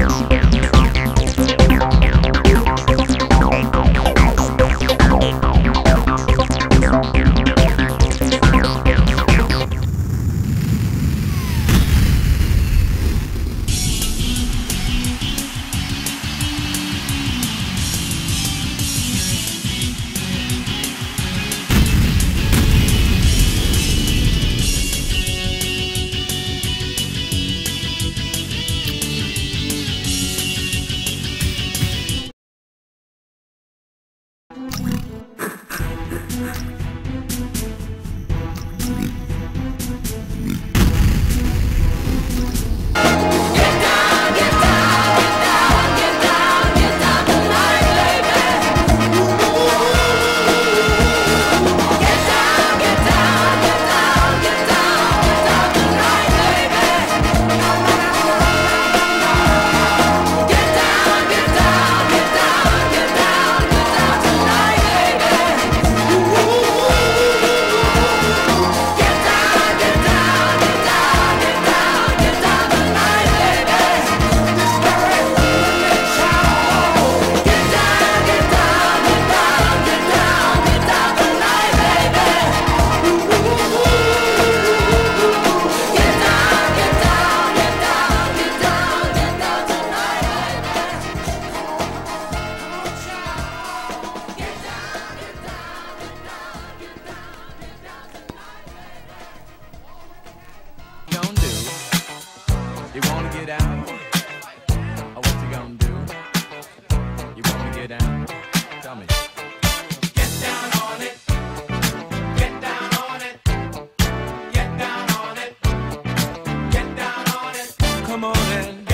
You. You wanna get out? Oh, what you gonna do? You wanna get out? Tell me. Get down on it. Get down on it. Get down on it. Get down on it. Come on in.